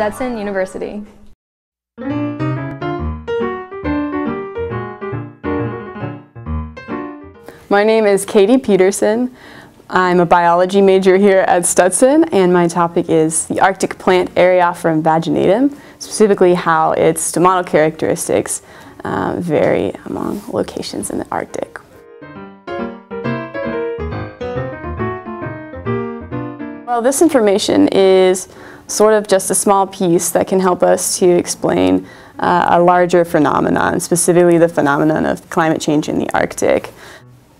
Stetson University. My name is Katie Peterson. I'm a biology major here at Stetson and my topic is the Arctic plant Eriophorum vaginatum, specifically how its stomatal characteristics uh, vary among locations in the Arctic. Well, this information is sort of just a small piece that can help us to explain uh, a larger phenomenon, specifically the phenomenon of climate change in the Arctic.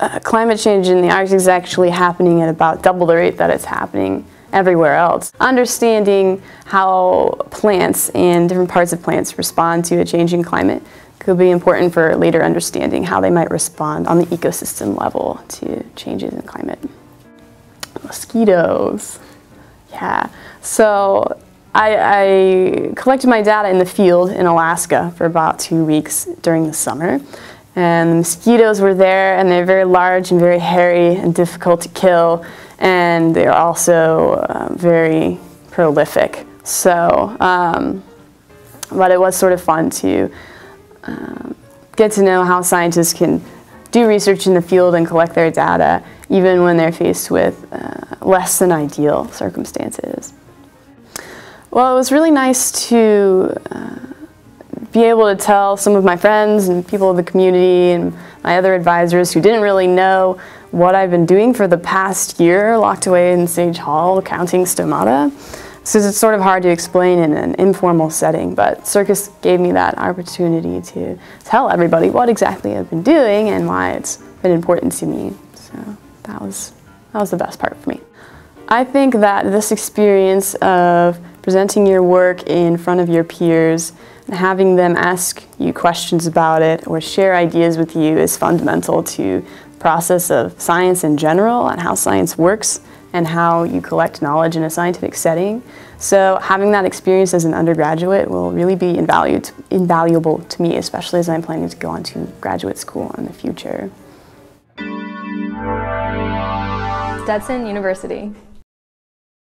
Uh, climate change in the Arctic is actually happening at about double the rate that it's happening everywhere else. Understanding how plants and different parts of plants respond to a changing climate could be important for later understanding how they might respond on the ecosystem level to changes in climate mosquitoes. Yeah, so I, I, collected my data in the field in Alaska for about two weeks during the summer. And the mosquitoes were there, and they're very large and very hairy and difficult to kill, and they're also uh, very prolific. So, um, but it was sort of fun to um, get to know how scientists can do research in the field and collect their data even when they're faced with uh, less than ideal circumstances. Well, it was really nice to uh, be able to tell some of my friends and people in the community and my other advisors who didn't really know what I've been doing for the past year locked away in Sage Hall counting stomata. So it's sort of hard to explain in an informal setting, but SURCAS gave me that opportunity to tell everybody what exactly I've been doing and why it's been important to me. So that was, that was the best part for me. I think that this experience of presenting your work in front of your peers and having them ask you questions about it or share ideas with you is fundamental to the process of science in general and how science works and how you collect knowledge in a scientific setting. So having that experience as an undergraduate will really be invaluable to me, especially as I'm planning to go on to graduate school in the future. Stetson University.